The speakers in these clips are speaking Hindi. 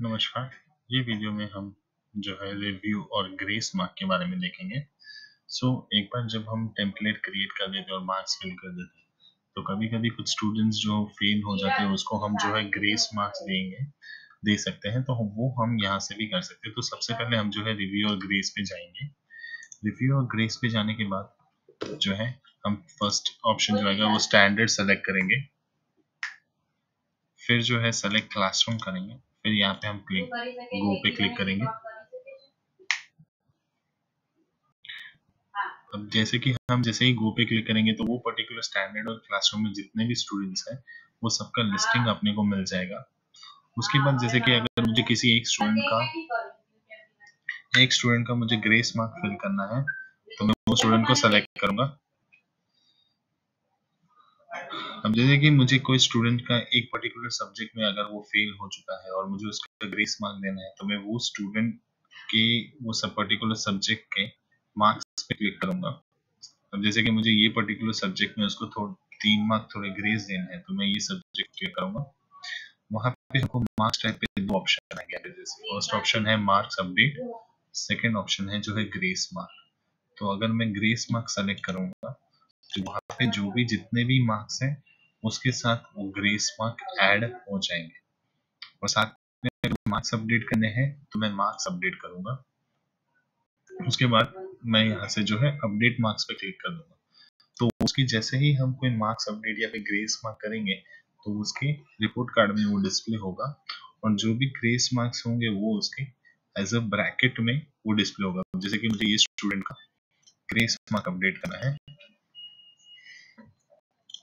नमस्कार। ये वीडियो में हम जो है रिव्यू और ग्रेस मार्क के बारे में देखेंगे। सो so, एक बार जब हम टेम्पलेट क्रिएट कर देते हैं और मार्क्स फिल कर देते हैं तो कभी कभी कुछ स्टूडेंट्स जो फेल हो जाते हैं उसको हम जो है ग्रेस मार्क्स देंगे दे सकते हैं। तो वो हम यहाँ से भी कर सकते हैं। तो सबसे पहले हम जो है रिव्यू और ग्रेस पे जाएँगे। रिव्यू और ग्रेस पे जाने के बाद जो है हम फ़र्स्ट ऑप्शन जो है वो स्टैंडर्ड सेलेक्ट करेंगे। फिर जो है सेलेक्ट क्लासरूम करेंगे। फिर यहाँ पे हम क्लिक गो पे क्लिक करेंगे। अब जैसे कि हम जैसे ही गो पे क्लिक करेंगे तो वो पर्टिकुलर स्टैंडर्ड और क्लासरूम में जितने भी स्टूडेंट्स हैं वो सबका लिस्टिंग अपने को मिल जाएगा। उसके बाद जैसे कि अगर मुझे किसी एक स्टूडेंट का एक स्टूडेंट का मुझे ग्रेस मार्क फिल करना है तो मैं वो स्टूडेंट को सेलेक्ट करूँगा। अब जैसे कि मुझे कोई स्टूडेंट का एक पर्टिकुलर सब्जेक्ट में अगर वो फेल हो चुका है और मुझे उसका ग्रेस मार्क देना है तो मैं वो स्टूडेंट के, वो सब पर्टिकुलर सब्जेक्ट के मार्क्स पे क्लिक करूँगा। अब जैसे कि मुझे ये पर्टिकुलर सब्जेक्ट में उसको थोड़ा तीन मार्क थोड़े ग्रेस देना है तो मैं ये सब्जेक्ट क्लिक करूँगा। वहाँ पे हमको मार्क्स टाइप पे दो ऑप्शन आएँगे जैसे फ़र्स्ट ऑप्शन है मार्क्स अपडेट सेकेंड ऑप्शन है जो है ग्रेस मार्क तो अगर मैं ग्रेस मार्क सेलेक्ट करूँगा वहाँ पे जो भी जितने भी मार्क्स हैं, उसके साथ वो ग्रेस मार्क ऐड हो जाएँगे। और साथ में मार्क्स अपडेट करने हैं तो मैं मार्क्स अपडेट करूँगा। उसके बाद मैं यहाँ से जो है अपडेट मार्क्स पे क्लिक कर दूँगा। तो उसकी जैसे ही हम कोई मार्क्स अपडेट या फिर ग्रेस मार्क करेंगे तो उसके रिपोर्ट कार्ड में वो डिस्प्ले होगा। और जो भी ग्रेस मार्क्स होंगे, वो उसके एज अ ब्रैकेट में वो डिस्प्ले होगा। जैसे कि मुझे ये स्टूडेंट का ग्रेस मार्क अपडेट करना है।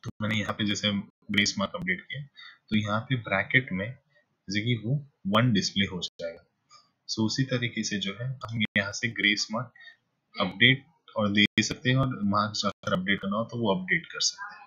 तो मैंने यहाँ पे जैसे ग्रेस मार्क अपडेट किया तो यहाँ पे ब्रैकेट में जैसे कि वो वन डिस्प्ले हो जाएगा। सो उसी तरीके से जो है, हम यहाँ से ग्रेस मार्क अपडेट और दे सकते हैं और मार्क्स अगर अपडेट करना हो तो वो अपडेट कर सकते हैं।